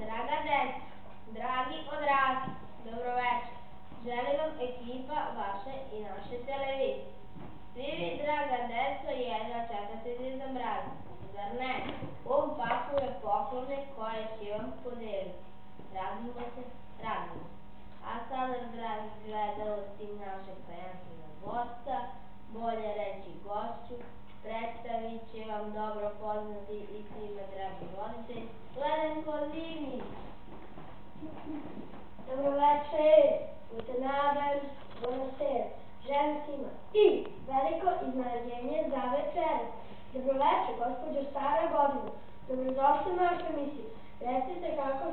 Draga deca, dragi odrasli, dobroveče. Želim vam ekipa vaše i naše televizije. Svi vi, draga deco, jedva čekate za mraza, zar ne? U ovom poklone koje će vam podeliti. Radimo se, radimo. A sada, dragi gledalci našeg tajanstvenog gosta, bolje reći gošću, predstavit će vam dobro poznati i svima dragi roditelj, Ledenko Zimić. Dobroveče, guten Abend, buonasera, želim svima i veliko iznenađenje za večeras. Dobroveče, gospođo Stara godina, dobrodošli u našu emisiju. Recite kako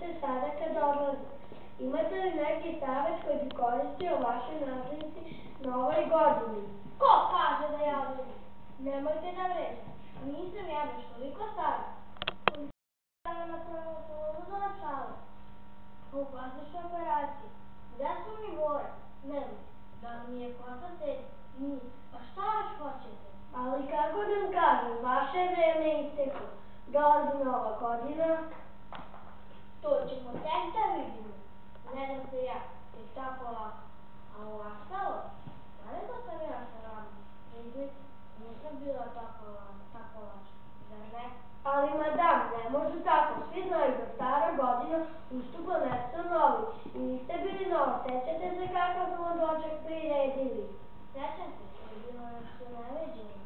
se sada kad odlazite. Imate li neki savjet koji bi koristio vašoj nasljednici na ovoj godini? Ko kaže da ja odlazim? Nemojte da vređate. Nisam ja baš toliko. Stara Nema. Da li mi je sedi? Nije. Pa šta još hoćete? Ali kako nam kažem, vaše vreme isteklo. Dolazi nova godina. To ćemo tek da vidimo. Ne da se ja, tek tako lako. A u ostalo, znate da sam ja sa vama? Priznajte, nisam bila tako, tako lača. Zar ne? Ali madam, ne može tako. Svi znaju da stara godina ustupa nešto novi. I niste bili novi. Sećate se kakav smo doček priredili? Sećam se, to je bilo nešto neveđeno.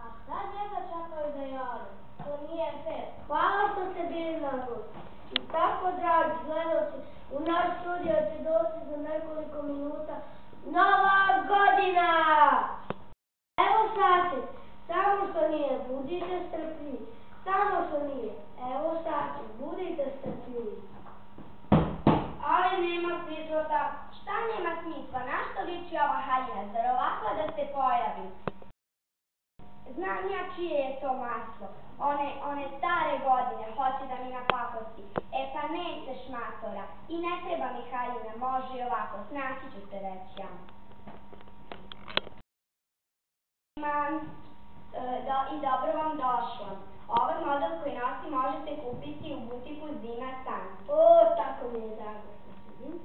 A sad njega čekaju da ja odem. To nije fair. Hvala što ste bili na gosti. I tako, dragi gledalci, u naš studio će doći za nekoliko minuta Nova godina! Evo sad će, samo što nije, budite strpljivi. Samo što nije, evo sad će, budite strpljivi. Ali nema smisla tako. Šta nema smisla? Na što liči ova haljina? Zar ovako da se pojavi? Znam ja čije je to maslo. One, one stare godine hoće da mi napakosti. E pa nećeš matora. I ne treba mi haljina, može i ovako. Snaći ću se već ja. E, do, i dobro vam došla. Ovaj model koji nosi možete kupiti u butiku Zima San. O, tako mi je drago što se vidim.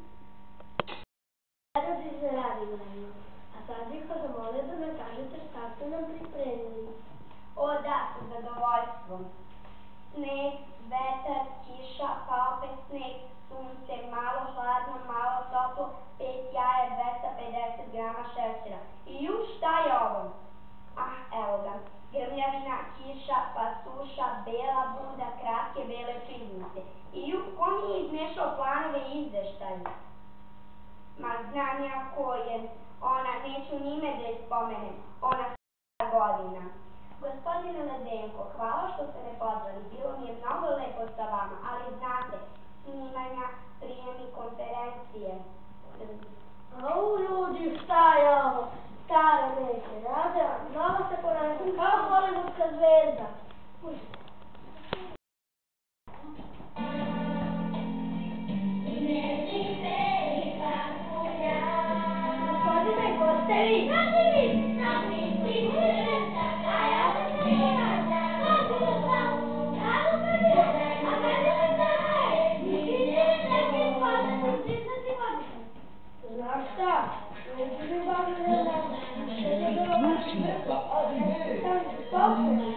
Sada si se radi vremena. A sad bih vas zamolila da me kažete šta ste nam pripremili. O da, sa zadovoljstvom. Sneg, vetar, kiša, pa opet sneg, sunce, malo hladno, malo toplo, pet jaja, 250 grama šećera. I ju, šta je ovo? Ah, evo ga. Grmljavina, kiša, pa suša, bela buda, kratke bele čizmice. I ju, ko mi je izmešao planove i izveštaje? Ma znam ja ko je. Ona, neću nime da je spomenem. Ona godina. Gospodine Ledenko, hvala što ste me pozvali. Bilo mi je mnogo lepo sa vama, ali znate, snimanja, prijemi, konferencije. Au, ljudi, šta je ovo? Ja,